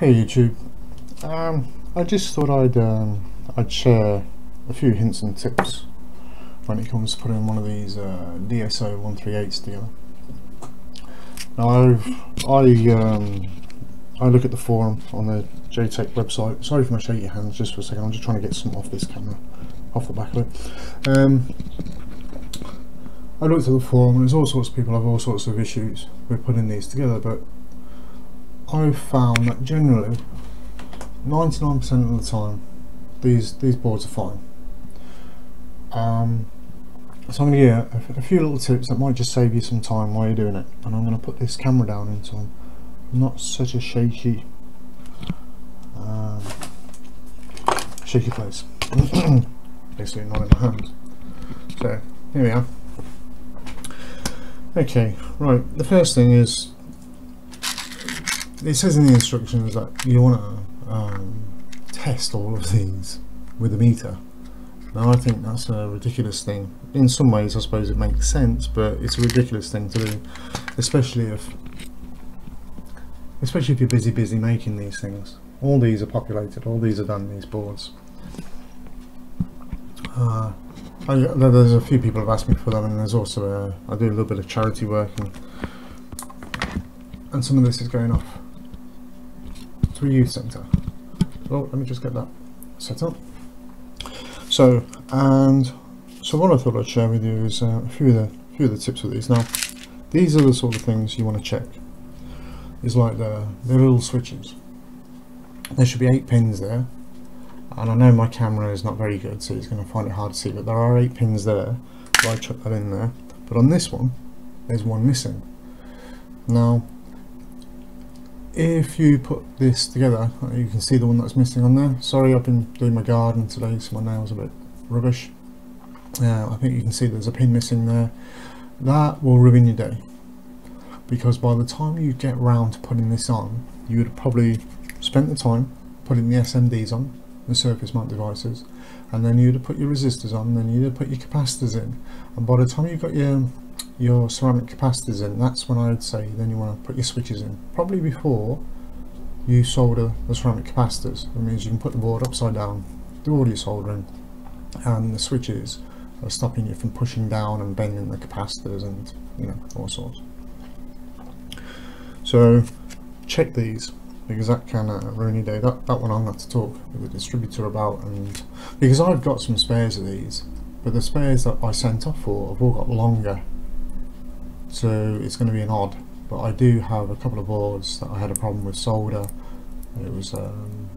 Hey YouTube, um, I just thought I'd um, I'd share a few hints and tips when it comes to putting one of these uh, DSO 138s together. Now I've, I um, I look at the forum on the JTech website. Sorry for my shaky hands just for a second. I'm just trying to get some off this camera, off the back of it. Um, I looked at the forum and there's all sorts of people have all sorts of issues with putting these together, but I've found that generally 99% of the time these these boards are fine. Um, so I'm going to give a, a, few little tips that might just save you some time while you're doing it and I'm going to put this camera down into not such a shaky um, shaky place. Basically not in my hands. So here we are. Okay right the first thing is it says in the instructions that you want to um, test all of these with a meter. Now I think that's a ridiculous thing. In some ways I suppose it makes sense, but it's a ridiculous thing to do, especially if especially if you're busy busy making these things. All these are populated, all these are done, these boards. Uh, I, there's a few people have asked me for them and there's also a, I do a little bit of charity work and, and some of this is going off to a centre. Oh, let me just get that set up. So, and so what I thought I'd share with you is uh, a few of the few of the tips with these. Now, these are the sort of things you want to check. Is like the the little switches. There should be eight pins there, and I know my camera is not very good, so it's going to find it hard to see. But there are eight pins there. So I chuck that in there. But on this one, there's one missing. Now, if you put this together you can see the one that's missing on there. Sorry I've been doing my garden today so my nails are a bit rubbish. Uh, I think you can see there's a pin missing there. That will ruin your day because by the time you get round to putting this on you would probably spent the time putting the SMDs on the surface mount devices and then you'd have put your resistors on then you'd have put your capacitors in and by the time you've got your your ceramic capacitors in, that's when I would say then you want to put your switches in. Probably before you solder the ceramic capacitors. That means you can put the board upside down, do all your soldering, and the switches are stopping you from pushing down and bending the capacitors and you know all sorts. So check these because that can uh, ruin your day. That, that one I'm going to talk with the distributor about and because I've got some spares of these but the spares that I sent off for have all got longer so it's going to be an odd but I do have a couple of boards that I had a problem with solder. It was um,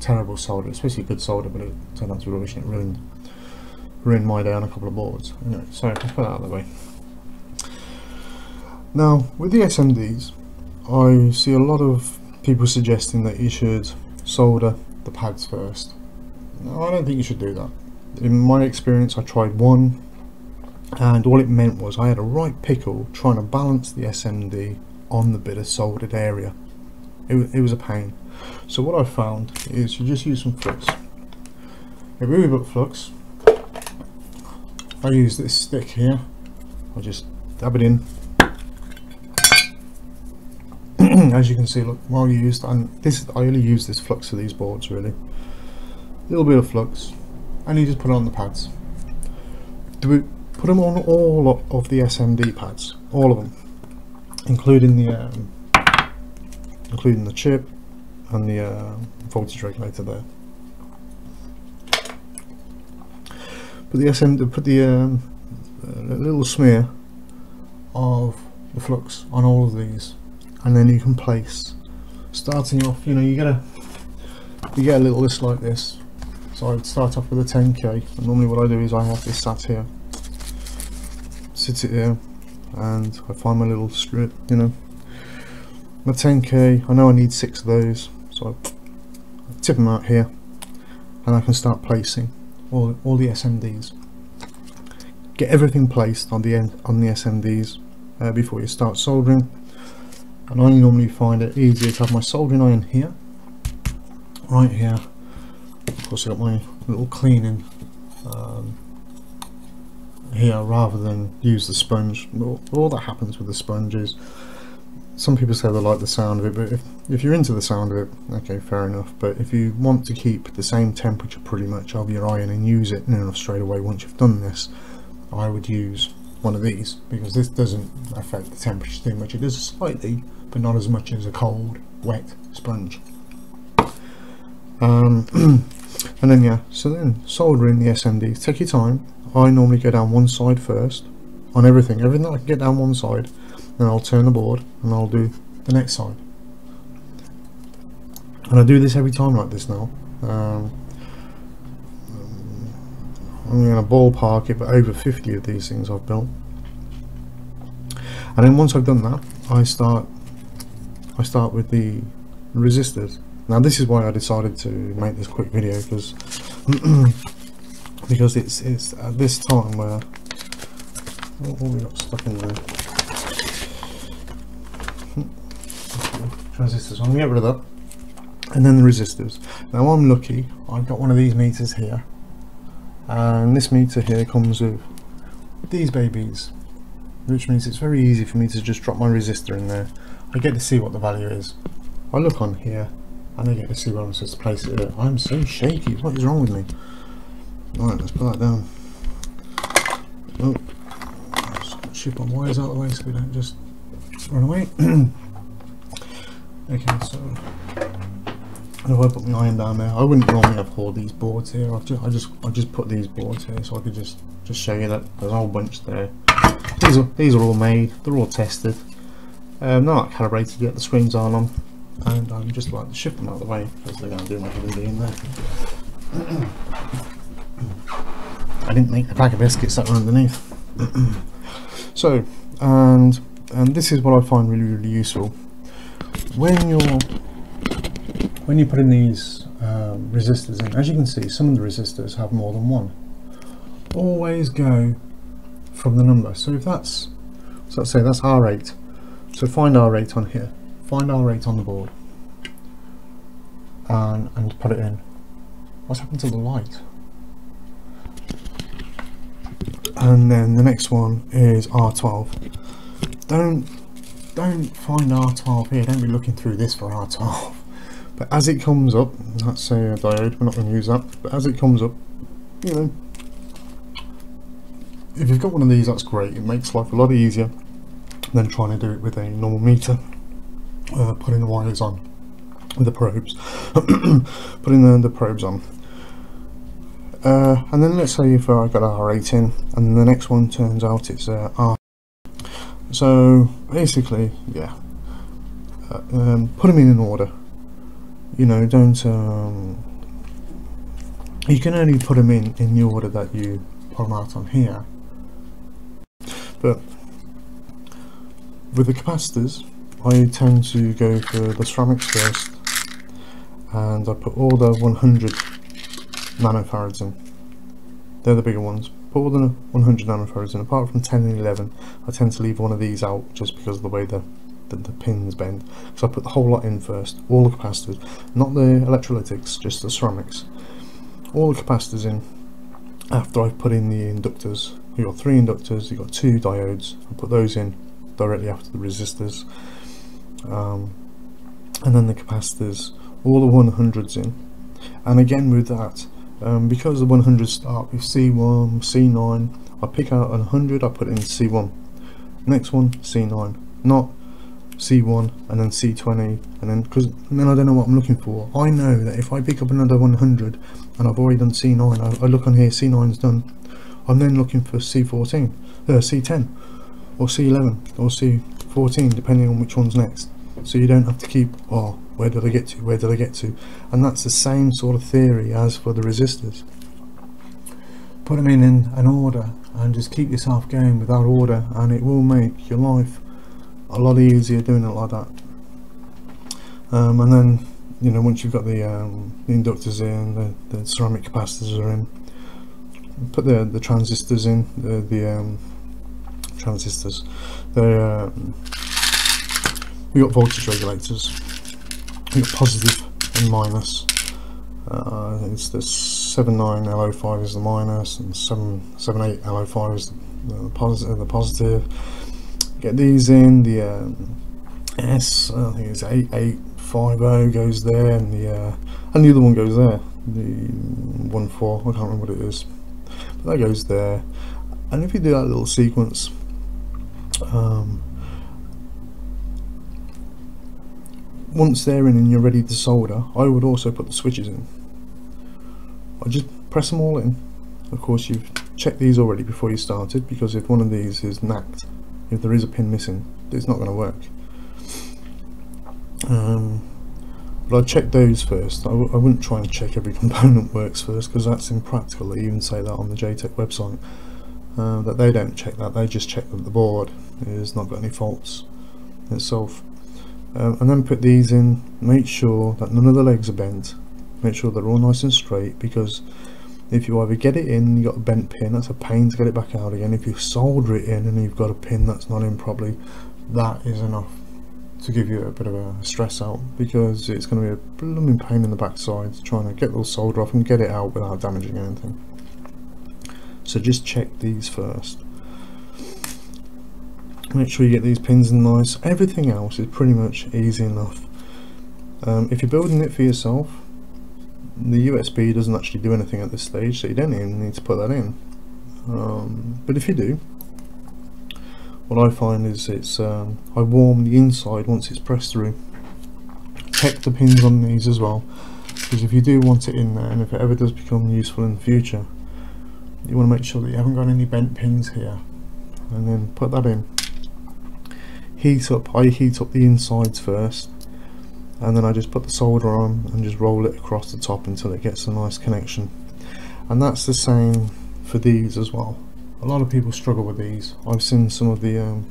terrible solder, especially good solder but it turned out to be rubbish and it ruined, ruined my day on a couple of boards. Anyway, so let's put that out of the way. Now with the SMDs I see a lot of people suggesting that you should solder the pads first. No, I don't think you should do that. In my experience I tried one and all it meant was I had a right pickle trying to balance the SMD on the bit of soldered area. It, it was a pain. So what I found is you just use some flux. A ruby book flux I use this stick here. I just dab it in. As you can see look well used and this I only use this flux for these boards really. A little bit of flux and you just put it on the pads. Do it put them on all of the SMD pads, all of them, including the um, including the chip and the uh, voltage regulator there. Put the SMD, put the um, little smear of the flux on all of these, and then you can place. Starting off, you know, you get a you get a little list like this. So I'd start off with a 10k, and normally what I do is I have this sat here sit it here and I find my little strip you know. My 10k I know I need six of those so I tip them out here and I can start placing all, all the SMDs get everything placed on the end on the SMDs uh, before you start soldering. And I normally find it easier to have my soldering iron here right here. Of course I've got my little cleaning um, here rather than use the sponge all, that happens with the sponge is some people say they like the sound of it, but if, if you're into the sound of it, okay, fair enough. But if you want to keep the same temperature pretty much of your iron and use it enough straight away once you've done this, I would use one of these because this doesn't affect the temperature too much. It does slightly, but not as much as a cold, wet sponge. Um, and then yeah, so then soldering the SMDs. Take your time. I normally go down one side first on everything. Everything that I can get down one side, then I'll turn the board and I'll do the next side. And I do this every time like this now. Um, I'm going to ballpark it, but over 50 of these things I've built. And then once I've done that, I start I start with the resistors. Now this is why I decided to make this quick video because because it's it's at this time where what have we got stuck in there? Transistors. I'm gonna get rid of that. And then the resistors. Now I'm lucky. I've got one of these meters here and this meter here comes with these babies which means it's very easy for me to just drop my resistor in there I get to see what the value is I look on here and I get to see where I'm supposed to place it I'm so shaky what is wrong with me right let's put that down oh shift my wires out of the way so we don't just run away okay so if I put my iron down there, I wouldn't normally have all these boards here. I've just, I just, I just put these boards here so I could just, just show you that there's a whole bunch there. These are, these are all made. They're all tested. Um, they're not calibrated yet. The screens aren't on, and I'm just about to ship them out of the way because they're going to do my heavy in there. I didn't make the pack of biscuits that were underneath. so, and and this is what I find really really useful when you're when you put in these um, resistors in, as you can see, some of the resistors have more than one. Always go from the number. So if that's, so let's say that's R8. So find R8 on here. Find R8 on the board. And, and put it in. What's happened to the light? And then the next one is R12. Don't don't find R12 here. Don't be looking through this for R12 but as it comes up that's a diode we're not going to use that but as it comes up you know if you've got one of these that's great it makes life a lot easier than trying to do it with a normal meter uh, putting the wires on with the probes putting the, the probes on uh, and then let's say if I got R8 in and the next one turns out it's uh, R. So basically yeah. Uh, um, put them in an order. You know don't um, you can only put them in in the order that you put them out on here. But with the capacitors I tend to go for the ceramics first and I put all the 100 nanofarads in they're the bigger ones put all the 100 nanofarads in apart from 10 and 11 I tend to leave one of these out just because of the way the the, the pins bend. So I put the whole lot in first, all the capacitors, not the electrolytics, just the ceramics. All the capacitors in after I've put in the inductors. You've got three inductors, you've got two diodes, I put those in directly after the resistors. Um, and then the capacitors, all the 100s in. And again with that, um, because the 100 start with C1, C9, I pick out a 100, I put in C1. Next one, C9. Not C1 and then C20 and then because then I don't know what I'm looking for I know that if I pick up another 100 and I've already done C9 I, I look on here C9's done I'm then looking for C14 uh, C10 or C11 or C14 depending on which one's next so you don't have to keep oh where did I get to? Where did I get to? And that's the same sort of theory as for the resistors. Put them in in an order and just keep yourself going without order and it will make your life a lot easier doing it like that. Um, and then you know once you've got the, um, the inductors in the, the, ceramic capacitors are in put the the transistors in the, the um, transistors. They um, we got voltage regulators got positive and minus. Uh, it's the 79 L05 is the minus and 778 L05 is the, the positive the positive. Get these in the um, S I think it's 8850 goes there and the uh, and the other one goes there. The one four I can't remember what it is. But that goes there. And if you do that little sequence um, once they're in and you're ready to solder I would also put the switches in. I just press them all in. Of course you've checked these already before you started because if one of these is knacked if there is a pin missing it's not going to work. Um, but I'd check those first. I w I wouldn't try and check every component works first because that's impractical. They even say that on the JTech website. Uh, that they don't check that. They just check that the board is not got any faults. Itself um, and then put these in make sure that none of the legs are bent. Make sure they're all nice and straight because if you either get it in you've got a bent pin that's a pain to get it back out again. If you solder it in and you've got a pin that's not in properly that is enough to give you a bit of a stress out because it's going to be a blooming pain in the backside trying to get those solder off and get it out without damaging anything. So just check these first make sure you get these pins in nice. Everything else is pretty much easy enough. Um, if you're building it for yourself the USB doesn't actually do anything at this stage so you don't even need to put that in. Um, but if you do what I find is it's um, I warm the inside once it's pressed through. Check the pins on these as well because if you do want it in there and if it ever does become useful in the future you want to make sure that you haven't got any bent pins here and then put that in heat up I heat up the insides first and then I just put the solder on and just roll it across the top until it gets a nice connection. And that's the same for these as well. A lot of people struggle with these. I've seen some of the um,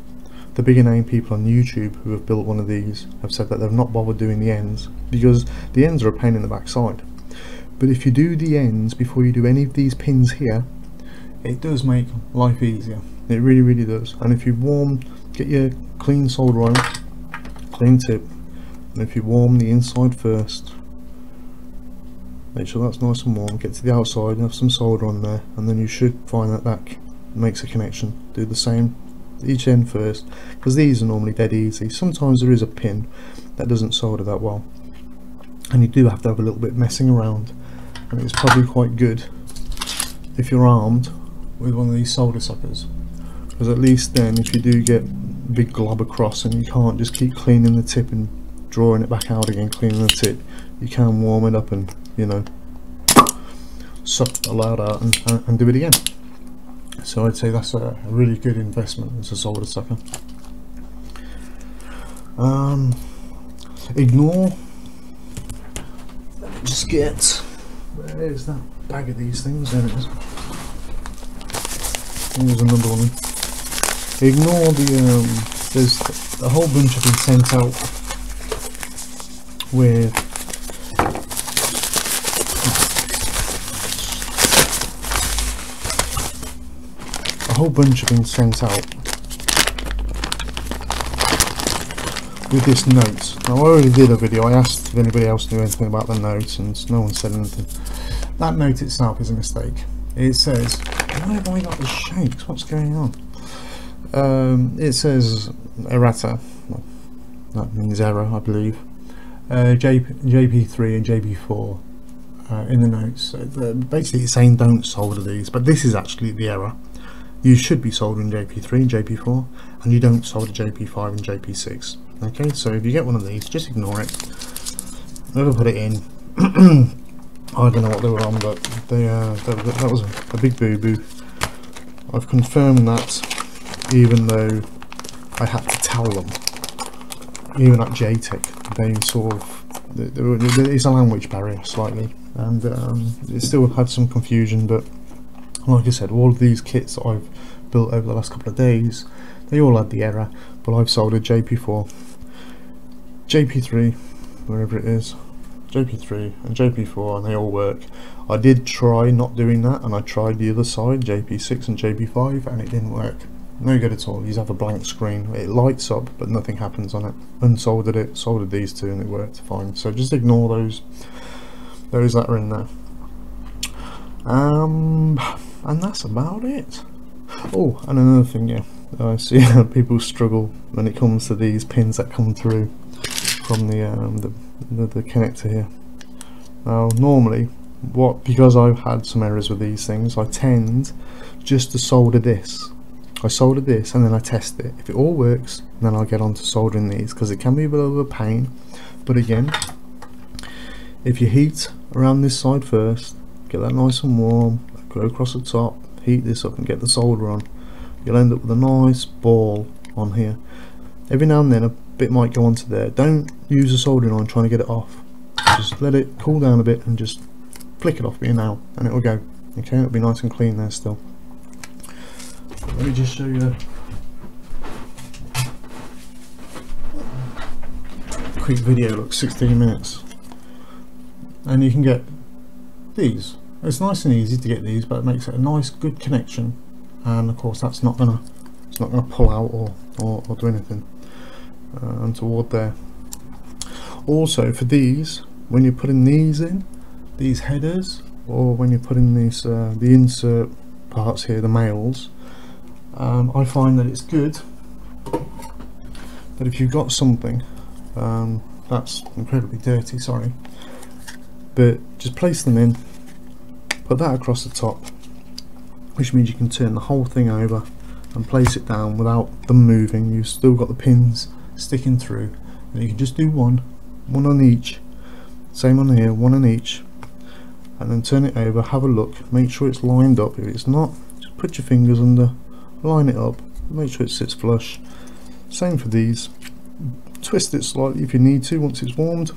the bigger name people on YouTube who have built one of these have said that they've not bothered doing the ends because the ends are a pain in the backside. But if you do the ends before you do any of these pins here it does make life easier. It really really does. And if you warm get your clean solder on clean tip and if you warm the inside first make sure that's nice and warm get to the outside and have some solder on there and then you should find that that makes a connection. Do the same each end first because these are normally dead easy. Sometimes there is a pin that doesn't solder that well and you do have to have a little bit messing around. And it's probably quite good if you're armed with one of these solder suckers because at least then if you do get big glob across and you can't just keep cleaning the tip and drawing it back out again cleaning the tip. You can warm it up and you know suck the loud out and, and, and do it again. So I'd say that's a, really good investment as a solder sucker. Um, ignore just get where is that bag of these things? There it is. Here's another one. Ignore the, um, there's a whole bunch have been sent out with a whole bunch have been sent out with this note. Now I already did a video, I asked if anybody else knew anything about the note and no one said anything. That note itself is a mistake. It says why have I got the shakes? What's going on? Um, it says errata. That means error, I believe. Uh, JP, JP3 and JP4 uh, in the notes. Uh, basically, it's saying don't solder these, but this is actually the error. You should be soldering JP3 and JP4, and you don't solder JP5 and JP6. Okay, so if you get one of these, just ignore it. Never put it in. I don't know what they were on, but they, uh, that, that was a, big boo-boo. I've confirmed that, even though I had to tell them. Even at JTech, they sort of, there is a language barrier slightly, and um, it still had some confusion, but like I said, all of these kits that I've built over the last couple of days, they all had the error, but I've soldered JP4, JP3, wherever it is, JP3 and JP4 and they all work. I did try not doing that and I tried the other side, JP6 and JP5 and it didn't work. No good at all, you just have a blank screen. It lights up but nothing happens on it. Unsoldered it, soldered these two and it worked fine. So just ignore those, those that are in there. Um, and that's about it. Oh, and another thing, yeah. I see people struggle when it comes to these pins that come through from the, um, the, the, the connector here. Now normally what because I've had some errors with these things I tend just to solder this I solder this and then I test it. If it all works then I'll get on to soldering these because it can be a bit of a pain. But again if you heat around this side first get that nice and warm go across the top heat this up and get the solder on you'll end up with a nice ball on here. Every now and then a bit might go onto there. Don't use a soldering iron trying to get it off. Just let it cool down a bit and just flick it off with your nail and it will go. Okay it'll be nice and clean there still let me just show you a quick video look 16 minutes. And you can get these. It's nice and easy to get these but it makes it a nice good connection. And of course that's not gonna it's not gonna pull out or, or, or do anything uh, untoward there. Also for these when you're putting these in these headers or when you're putting these uh, the insert parts here the males um, I find that it's good that if you've got something um, that's incredibly dirty sorry but just place them in put that across the top which means you can turn the whole thing over and place it down without them moving. You've still got the pins sticking through. And you can just do one one on each same on here one on each and then turn it over have a look make sure it's lined up. If it's not just put your fingers under line it up make sure it sits flush. Same for these. Twist it slightly if you need to once it's warmed.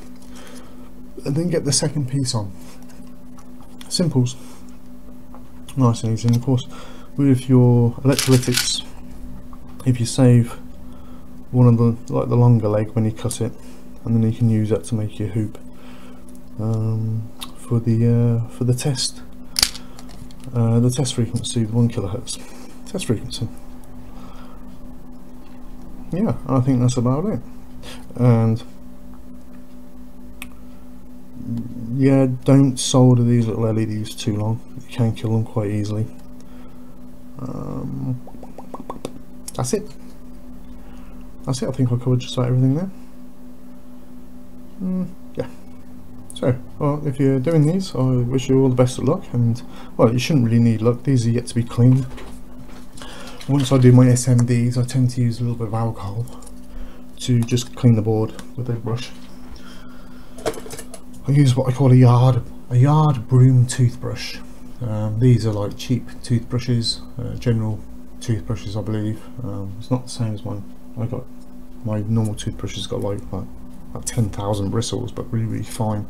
And then get the second piece on. Simples. Nice and easy. And of course with your electrolytics if you save one of the like the longer leg when you cut it and then you can use that to make your hoop um, for the uh, for the test uh, the test frequency one kilohertz test frequency yeah I think that's about it. And yeah don't solder these little LEDs too long. You can kill them quite easily. Um, that's it. That's it. I think I covered just about everything there. Mm, yeah. So, well, if you're doing these, I wish you all the best of luck, and, well, you shouldn't really need luck, these are yet to be cleaned. Once I do my SMDs, I tend to use a little bit of alcohol to just clean the board with a brush. I use what I call a yard, a yard broom toothbrush. Um, these are like cheap toothbrushes, uh, general toothbrushes I believe. Um, it's not the same as one. I got my normal toothbrush has got like that about 10,000 bristles but really really fine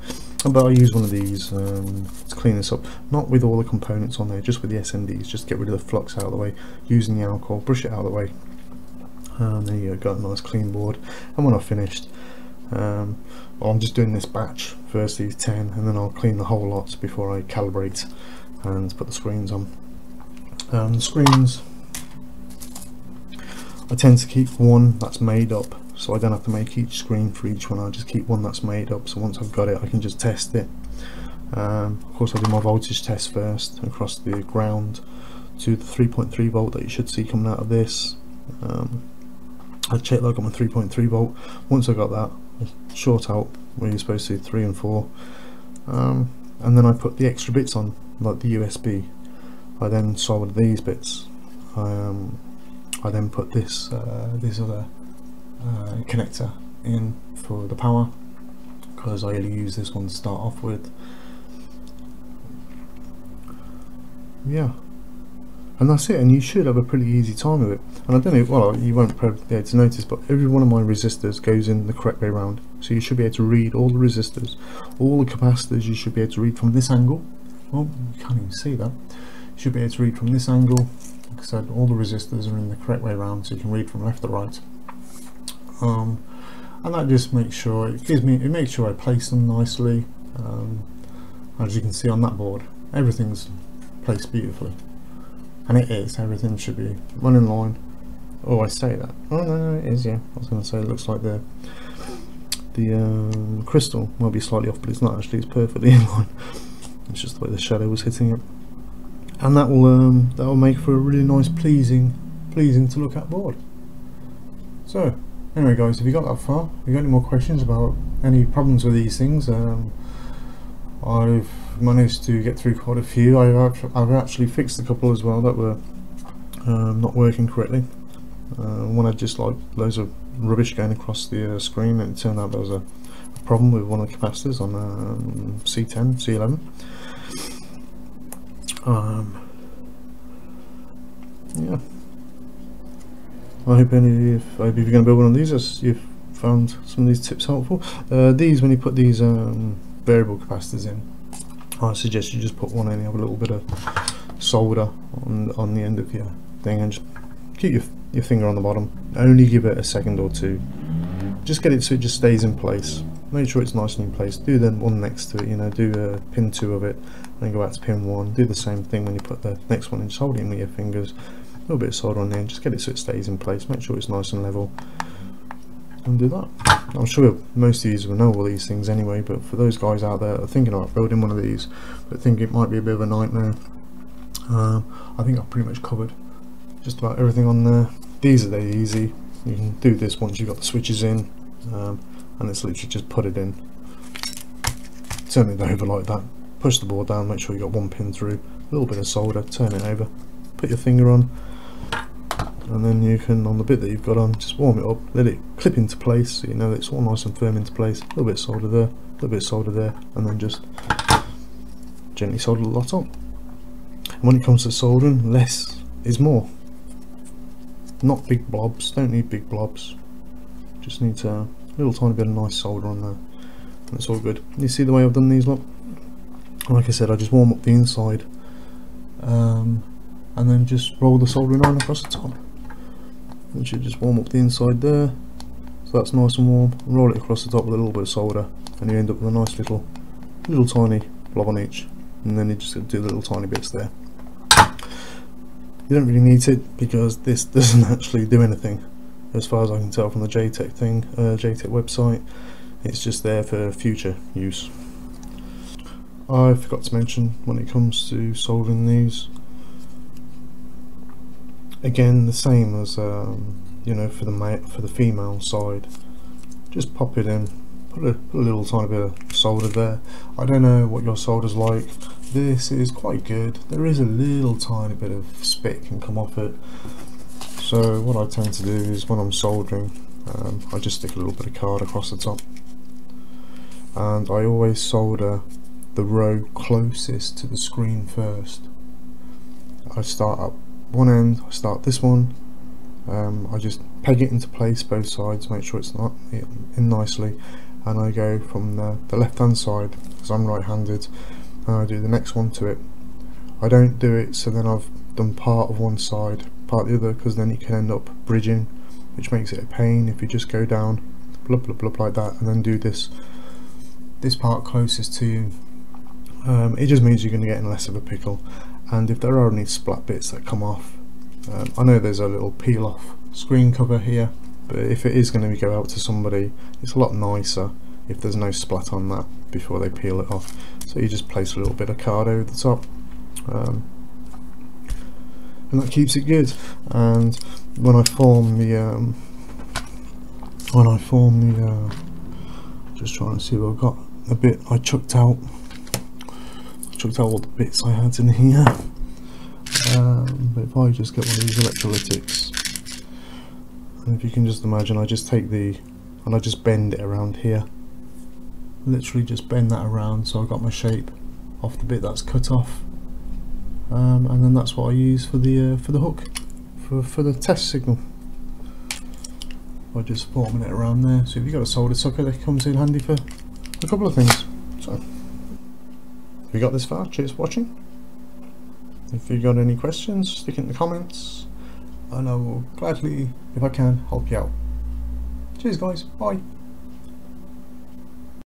but I use one of these um, to clean this up. Not with all the components on there just with the SMDs just get rid of the flux out of the way. Using the alcohol brush it out of the way. And there you go got a nice clean board. And when I've finished um, well, I'm just doing this batch first these 10 and then I'll clean the whole lot before I calibrate and put the screens on. Um, the screens I tend to keep one that's made up so I don't have to make each screen for each one. I just keep one that's made up. So once I've got it I can just test it. Um, of course I do my voltage test first across the ground to the 3.3 volt that you should see coming out of this. Um, I check that I got my 3.3 volt. Once I got that I short out where you're supposed to 3 and 4 um, and then I put the extra bits on like the USB I then soldered these bits. Um, I then put this uh, this other uh, connector in for the power because I only use this one to start off with. Yeah. And that's it and you should have a pretty easy time with it. And I don't know well you won't probably be able to notice but every one of my resistors goes in the correct way around. So you should be able to read all the resistors all the capacitors you should be able to read from this angle. Well you can't even see that. You should be able to read from this angle like I said all the resistors are in the correct way around so you can read from left to right um, and that just makes sure it gives me it makes sure I place them nicely. Um, as you can see on that board everything's placed beautifully. And it is everything should be one in line. Oh I say that. Oh no no it is yeah. I was going to say it looks like the the um, crystal might be slightly off but it's not actually it's perfectly in line. It's just the way the shadow was hitting it. And that will um, that will make for a really nice pleasing pleasing to look at board. So, anyway guys, if you got that far, if you got any more questions about any problems with these things, um, I've managed to get through quite a few. I've, I've actually fixed a couple as well that were um, not working correctly. Uh, one had just like loads of rubbish going across the uh, screen and it turned out there was a, a problem with one of the capacitors on um, C10, C11. Um, yeah. I hope any if, I hope if you're going to build one of these, as you've found some of these tips helpful. Uh, these, when you put these um, variable capacitors in, I suggest you just put one in, you have a little bit of solder on on the end of your thing, and just keep your your finger on the bottom. Only give it a second or two. Just get it so it just stays in place. Make sure it's nice and in place. Do the one next to it, you know, do a pin two of it, then go back to pin one. Do the same thing when you put the next one in. Just hold it in with your fingers. Little bit of solder on there. and Just get it so it stays in place. Make sure it's nice and level. And do that. I'm sure most of you will know all these things anyway, but for those guys out there are thinking about building one of these, but think it might be a bit of a nightmare, uh, I think I've pretty much covered just about everything on there. These are they easy. You can do this once you've got the switches in, um, and it's literally just put it in. Turn it over like that. Push the board down. Make sure you got one pin through. A little bit of solder. Turn it over. Put your finger on, and then you can, on the bit that you've got on, just warm it up. Let it clip into place, so you know it's all nice and firm into place. A little bit solder there. A little bit solder there, and then just gently solder the lot on. And when it comes to soldering, less is more not big blobs don't need big blobs just needs a little tiny bit of nice solder on there that's all good you see the way I've done these lot like I said I just warm up the inside um, and then just roll the soldering iron across the top and should just warm up the inside there. So that's nice and warm. Roll it across the top with a little bit of solder and you end up with a nice little little tiny blob on each. And then you just do the little tiny bits there. You don't really need it because this doesn't actually do anything as far as I can tell from the JTech thing, uh, JTech website. It's just there for future use. I forgot to mention when it comes to soldering these again the same as um, you know for the for the female side. Just pop it in. Put a, put a little tiny bit of solder there. I don't know what your solder's like. This is quite good. There is a little tiny bit of spit can come off it. So what I tend to do is when I'm soldering um, I just stick a little bit of card across the top. And I always solder the row closest to the screen first. I start up one end I start this one um, I just peg it into place both sides make sure it's not in nicely and I go from the, the left hand side because I'm right handed and I do the next one to it. I don't do it so then I've done part of one side, part the other, because then you can end up bridging, which makes it a pain if you just go down, blah blah blah like that, and then do this this part closest to you. Um, it just means you're going to get in less of a pickle, and if there are any splat bits that come off, um, I know there's a little peel off screen cover here, but if it is going to go out to somebody, it's a lot nicer if there's no splat on that before they peel it off. So you just place a little bit of card over the top um, and that keeps it good. And when I form the um, when I form the uh, just trying to see what I've got a bit I chucked out chucked out all the bits I had in here. Um, but if I just get one of these electrolytics and if you can just imagine I just take the and I just bend it around here. Literally just bend that around so I got my shape off the bit that's cut off. Um, and then that's what I use for the uh, for the hook for, for the test signal. I just forming it around there. So if you've got a solder sucker that comes in handy for a couple of things. So if you got this far. Cheers for watching. If you got any questions stick it in the comments and I will gladly if I can help you out. Cheers guys. Bye